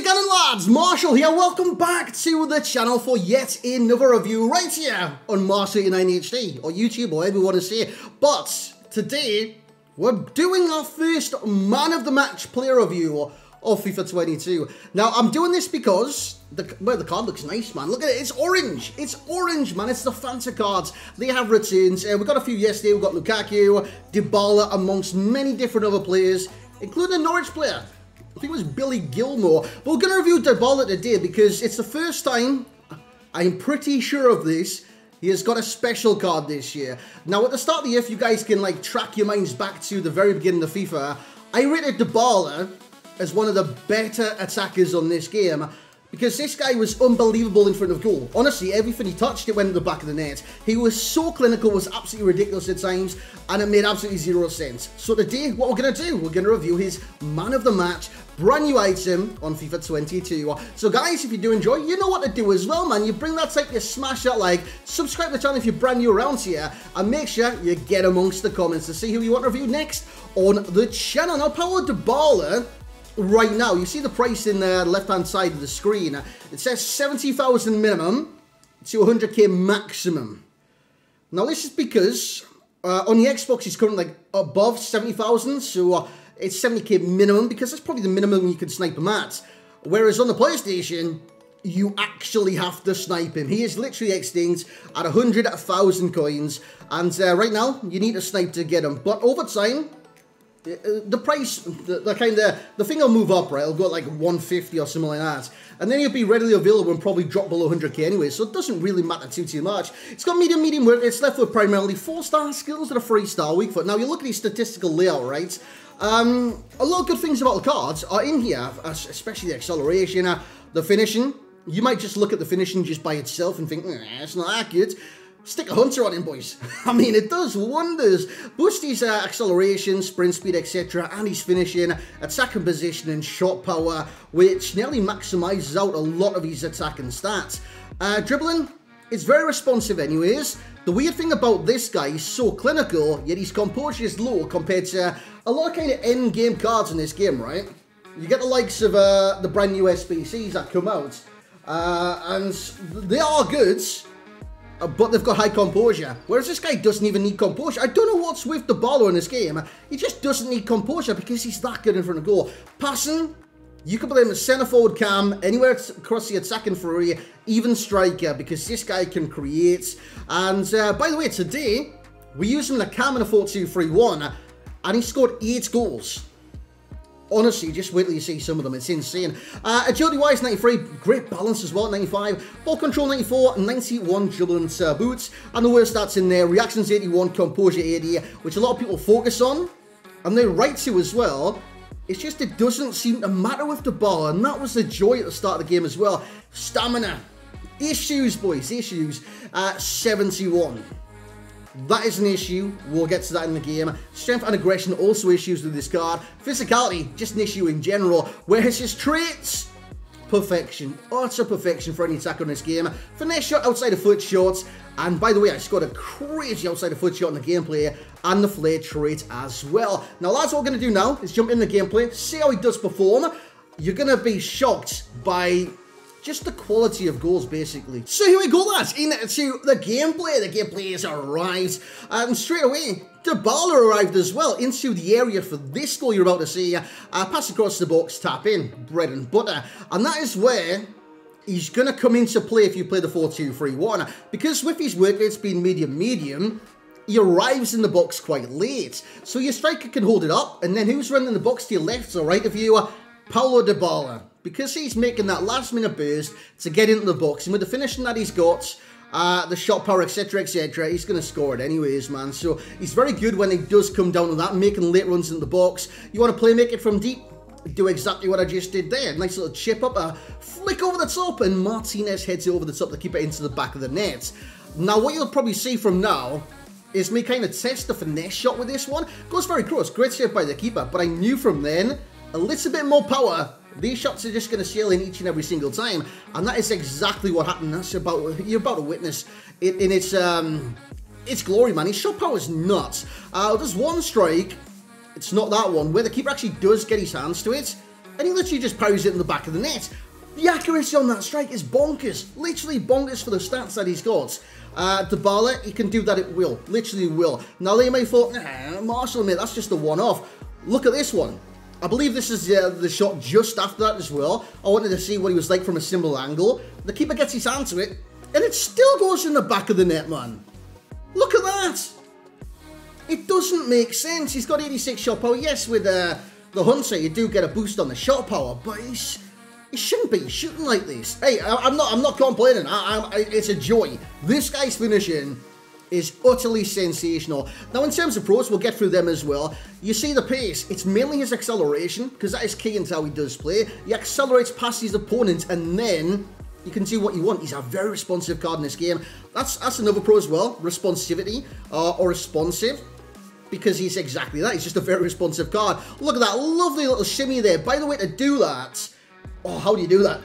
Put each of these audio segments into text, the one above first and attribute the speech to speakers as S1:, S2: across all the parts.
S1: again, lads, Marshall here, welcome back to the channel for yet another review right here on Marshall 89 HD, or YouTube, or whatever you want to say. But today, we're doing our first Man of the Match player review of FIFA 22. Now, I'm doing this because, the, well, the card looks nice, man. Look at it, it's orange. It's orange, man. It's the Fanta cards. They have returns. Uh, we got a few yesterday. We've got Lukaku, Dybala, amongst many different other players, including a Norwich player. I think it was Billy Gilmour. We're going to review Dybala today because it's the first time, I'm pretty sure of this, he has got a special card this year. Now, at the start of the year, if you guys can like track your minds back to the very beginning of FIFA, I rated Dybala as one of the better attackers on this game because this guy was unbelievable in front of goal. Honestly, everything he touched, it went in the back of the net. He was so clinical, was absolutely ridiculous at times, and it made absolutely zero sense. So today, what we're going to do, we're going to review his man of the match, brand new item on FIFA 22. So guys, if you do enjoy, you know what to do as well, man. You bring that type, you smash that like, subscribe to the channel if you're brand new around here, and make sure you get amongst the comments to see who you want to review next on the channel. Now, Paulo Dybala right now. You see the price in the left-hand side of the screen. It says 70,000 minimum to 100k maximum. Now, this is because uh, on the Xbox, it's currently like above 70,000, so uh, it's 70k minimum because that's probably the minimum you can snipe him at. Whereas on the PlayStation, you actually have to snipe him. He is literally extinct at 100,000 coins, and uh, right now, you need a snipe to get him. But over time, the price, the, the kind of, the thing will move up, right? It'll go like 150 or something like that. And then it'll be readily available and probably drop below 100k anyway, so it doesn't really matter too, too much. It's got medium, medium work. It's left with primarily 4-star skills and a 3-star weak foot. Now, you look at his statistical layout, right? Um, a lot of good things about the cards are in here, especially the acceleration, uh, the finishing. You might just look at the finishing just by itself and think, it's not that good. Stick a hunter on him, boys. I mean, it does wonders. Boost his uh, acceleration, sprint speed, etc., and his finishing, attacking position, and shot power, which nearly maximizes out a lot of his attacking stats. Uh, dribbling, it's very responsive anyways. The weird thing about this guy, he's so clinical, yet his composure is low compared to a lot of kind of end-game cards in this game, right? You get the likes of uh, the brand new SBCs that come out, uh, and they are good, uh, but they've got high composure. Whereas this guy doesn't even need composure. I don't know what's with Dybala in this game. He just doesn't need composure because he's that good in front of goal. Passing, you can play him as centre forward cam, anywhere across the attacking three, even striker, because this guy can create. And uh, by the way, today, we use him in a cam in a 4-2-3-1, and he scored 8 goals honestly, just wait till you see some of them. It's insane. Uh, Agility-wise, 93. Great balance as well, 95. Ball control, 94. 91 jubilant uh, boots. And the worst stats in there. Reactions, 81. Composure, 80. Which a lot of people focus on. And they're right to as well. It's just it doesn't seem to matter with the ball. And that was the joy at the start of the game as well. Stamina. Issues, boys. Issues. Uh, 71. That is an issue. We'll get to that in the game. Strength and aggression also issues with this card. Physicality, just an issue in general. Whereas his traits, perfection. Utter perfection for any attacker in this game. Finesse shot, outside of foot shots. And by the way, I scored a crazy outside of foot shot in the gameplay and the flare trait as well. Now, that's what we're going to do now is jump in the gameplay, see how he does perform. You're going to be shocked by just the quality of goals, basically. So here we go, lads, into the gameplay. The gameplay has arrived, and straight away, Dybala arrived as well into the area for this goal you're about to see. Uh, pass across the box, tap in, bread and butter. And that is where he's going to come into play if you play the 4-2-3-1. Because with his work rates being medium-medium, he arrives in the box quite late. So your striker can hold it up, and then who's running the box to your left or right of you? Paulo Dybala because he's making that last minute burst to get into the box, and with the finishing that he's got, uh, the shot power, etc., etc., he's going to score it anyways, man. So he's very good when he does come down to that, making late runs in the box. You want to play make it from deep? Do exactly what I just did there. Nice little chip up, a flick over the top, and Martinez heads it over the top to keep it into the back of the net. Now, what you'll probably see from now is me kind of test the finesse shot with this one. Goes very close, great save by the keeper, but I knew from then a little bit more power these shots are just going to sail in each and every single time, and that is exactly what happened. That's about you're about to witness it in its um, its glory, man. His shot power is nuts. Uh, there's one strike, it's not that one, where the keeper actually does get his hands to it, and he literally just parries it in the back of the net. The accuracy on that strike is bonkers. Literally bonkers for the stats that he's got. Uh, Dybala, he can do that at will. Literally will. Now they may thought, nah, Marshall, mate, that's just a one-off. Look at this one. I believe this is uh, the shot just after that as well. I wanted to see what he was like from a similar angle. The keeper gets his hand to it, and it still goes in the back of the net, man. Look at that. It doesn't make sense. He's got 86 shot power. Yes, with uh, the Hunter, you do get a boost on the shot power, but he's he shouldn't be shooting like this. Hey, I, am not I'm not complaining. I, I, it's a joy. This guy's finishing is utterly sensational. Now, in terms of pros, we'll get through them as well. You see the pace. It's mainly his acceleration, because that is key into how he does play. He accelerates past his opponent, and then you can do what you want. He's a very responsive card in this game. That's that's another pro as well. Responsivity, uh, or responsive because he's exactly that. He's just a very responsive card. Look at that lovely little shimmy there. By the way, to do that, oh, how do you do that?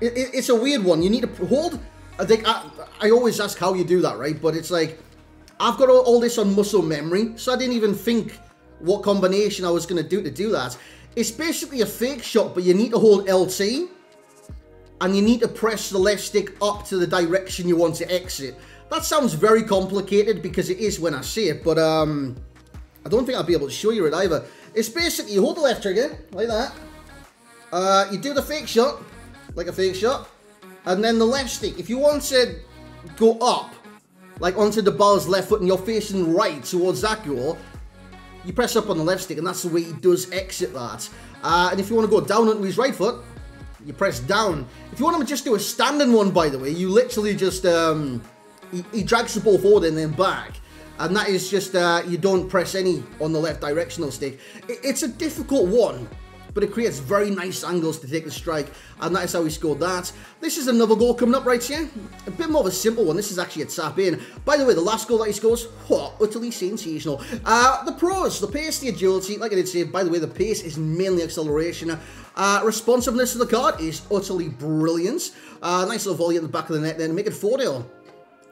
S1: It, it, it's a weird one. You need to hold I think I, I always ask how you do that, right? But it's like, I've got all, all this on muscle memory, so I didn't even think what combination I was going to do to do that. It's basically a fake shot, but you need to hold LT, and you need to press the left stick up to the direction you want to exit. That sounds very complicated because it is when I see it, but um, I don't think I'll be able to show you it either. It's basically, you hold the left trigger, like that. Uh, you do the fake shot, like a fake shot and then the left stick. If you want to go up, like onto the ball's left foot and you're facing right towards that goal, you press up on the left stick and that's the way he does exit that. Uh, and if you want to go down onto his right foot, you press down. If you want to just do a standing one, by the way, you literally just, um, he, he drags the ball forward and then back. And that is just, uh, you don't press any on the left directional stick. It, it's a difficult one but it creates very nice angles to take the strike, and that is how he scored that. This is another goal coming up right here. A bit more of a simple one. This is actually a tap in. By the way, the last goal that he scores, oh, utterly sensational. Uh, the pros, the pace, the agility, like I did say, by the way, the pace is mainly acceleration. Uh, responsiveness of the card is utterly brilliant. Uh, nice little volley at the back of the net then, make it 4-0.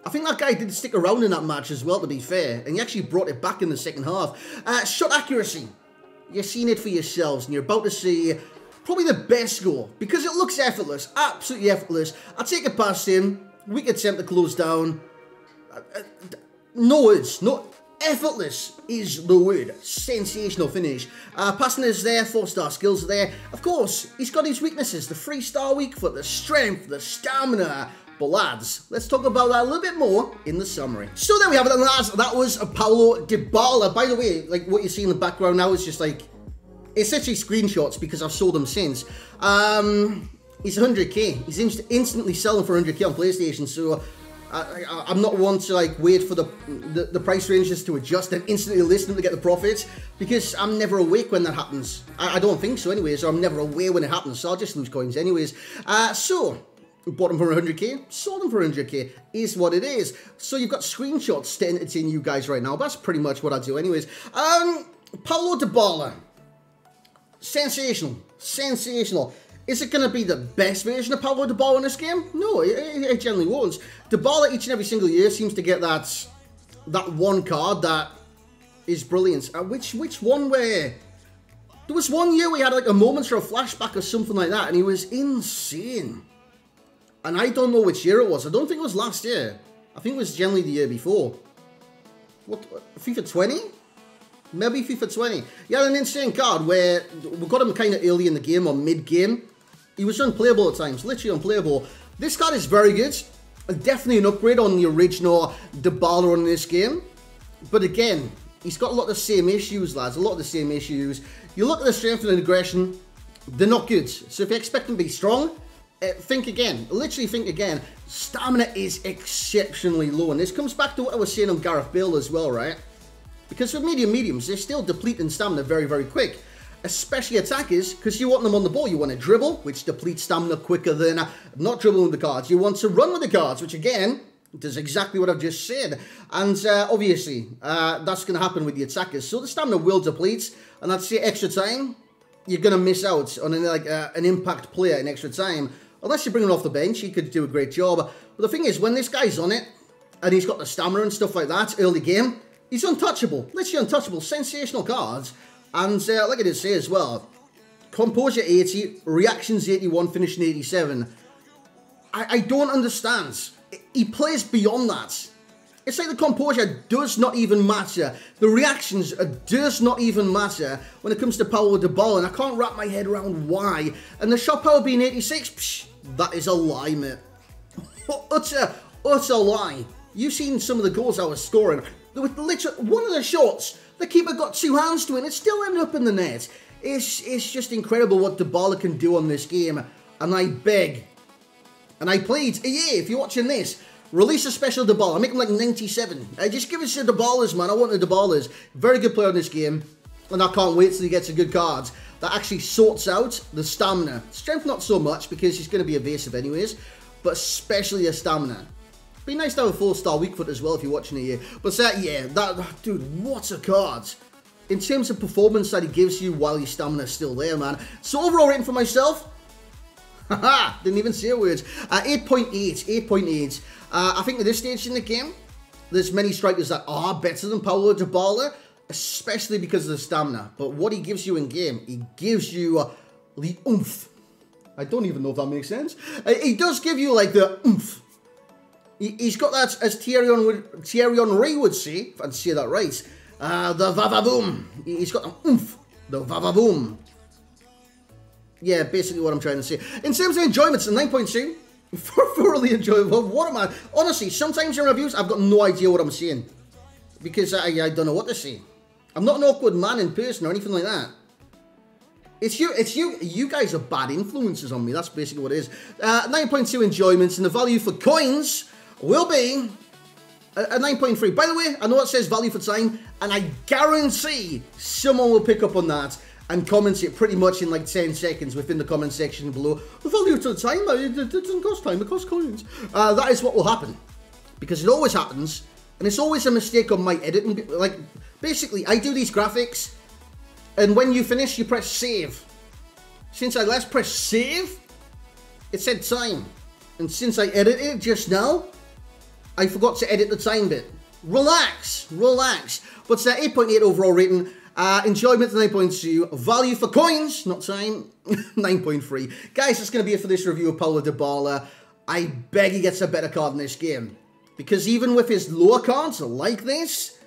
S1: I think that guy did stick around in that match as well, to be fair, and he actually brought it back in the second half. Uh, shot accuracy you're seeing it for yourselves and you're about to see probably the best goal because it looks effortless, absolutely effortless. I take it past him, weak attempt to close down. Uh, uh, no words, no effortless is the word. Sensational finish. Uh, passing is there, four star skills there. Of course, he's got his weaknesses the three star weak foot, the strength, the stamina, but lads, let's talk about that a little bit more in the summary. So there we have it then lads, that was Paulo Dybala. By the way, like what you see in the background now is just like, it's actually screenshots because I've sold them since. Um, he's 100k, he's inst instantly selling for 100k on PlayStation, so I, am not one to like wait for the, the, the price ranges to adjust and instantly list them to get the profits because I'm never awake when that happens. I, I don't think so anyways, or I'm never aware when it happens, so I'll just lose coins anyways. Uh, so bought them for 100k, sold them for 100k, is what it is. So you've got screenshots to entertain you guys right now. That's pretty much what I do anyways. Um, Paulo Dybala. Sensational. Sensational. Is it going to be the best version of Paulo Dybala in this game? No, it, it generally won't. Dybala each and every single year seems to get that that one card that is brilliant. Uh, which which one where... There was one year we had like a moment or a flashback or something like that and he was insane. And I don't know which year it was. I don't think it was last year. I think it was generally the year before. What, FIFA 20? Maybe FIFA 20. He had an insane card where we got him kind of early in the game or mid-game. He was unplayable at times, literally unplayable. This card is very good. Definitely an upgrade on the original Dybala in this game. But again, he's got a lot of the same issues, lads. A lot of the same issues. You look at the strength and aggression, they're not good. So if you expect him to be strong, uh, think again, literally think again. Stamina is exceptionally low, and this comes back to what I was saying on Gareth Bale as well, right? Because for medium mediums, they're still depleting stamina very, very quick. Especially attackers, because you want them on the ball. You want to dribble, which depletes stamina quicker than uh, not dribbling with the cards. You want to run with the cards, which again, does exactly what I've just said. And uh, obviously, uh, that's going to happen with the attackers. So the stamina will deplete, and that's the extra time. You're going to miss out on an, like uh, an impact player in extra time Unless you bring him off the bench, he could do a great job. But the thing is, when this guy's on it, and he's got the stamina and stuff like that, early game, he's untouchable. Literally untouchable. Sensational cards. And uh, like I did say as well, composure 80, reactions 81, finishing 87. I, I don't understand. He plays beyond that. It's like the composure does not even matter. The reactions does not even matter when it comes to power with the ball, and I can't wrap my head around why. And the shot power being 86, psh, that is a lie, mate. utter, utter lie. You've seen some of the goals I was scoring. Was literally one of the shots, the keeper got two hands to it, and it still ended up in the net. It's, it's just incredible what Dybala can do on this game, and I beg, and I plead, yeah, if you're watching this, Release a special Dybala. Make him like 97. Uh, just give us the Dybalas, man. I want the Dybalas. Very good player in this game. And I can't wait till he gets a good card that actually sorts out the stamina. Strength not so much because he's going to be evasive anyways. But especially the stamina. Be nice to have a full star weak foot as well if you're watching it here. But yeah, that dude, what a card. In terms of performance that he gives you while your stamina is still there, man. So overall rating for myself, Haha, didn't even say a word. Uh, 8.8, 8.8. Uh, I think at this stage in the game, there's many strikers that are better than Paulo Dybala, especially because of the stamina. But what he gives you in game, he gives you uh, the oomph. I don't even know if that makes sense. Uh, he does give you like the oomph. He, has got that, as Thierry Henry would say, if I'd say that right, uh, the vavavoom. He's got the oomph, the vavavoom yeah, basically what I'm trying to say. In terms of enjoyment, it's a 9.2. Thoroughly enjoyable. What am I? Honestly, sometimes in reviews, I've got no idea what I'm saying. Because I, I don't know what to say. I'm not an awkward man in person or anything like that. It's you, it's you, you guys are bad influences on me. That's basically what it is. Uh, 9.2 enjoyments and the value for coins will be a, a 9.3. By the way, I know it says value for time, and I guarantee someone will pick up on that and comment it pretty much in like 10 seconds within the comment section below. The value to the time, it doesn't cost time, it costs coins. Uh, that is what will happen. Because it always happens, and it's always a mistake on my editing. Like, basically, I do these graphics, and when you finish, you press save. Since I last pressed save, it said time. And since I edited it just now, I forgot to edit the time bit. Relax, relax. But it's uh, 8.8 overall rating. Uh, enjoyment 9.2. Value for coins, not time, 9.3. Guys, that's going to be it for this review of Paulo Dybala. I beg he gets a better card in this game. Because even with his lower cards like this,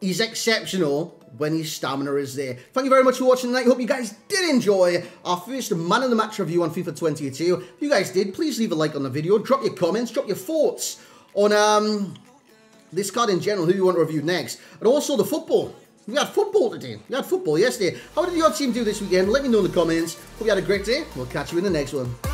S1: he's exceptional when his stamina is there. Thank you very much for watching tonight. Hope you guys did enjoy our first Man of the Match review on FIFA 22. If you guys did, please leave a like on the video. Drop your comments, drop your thoughts on um this card in general, who you want to review next. And also the football. We had football today. We had football yesterday. How did your team do this weekend? Let me know in the comments. Hope you had a great day. We'll catch you in the next one.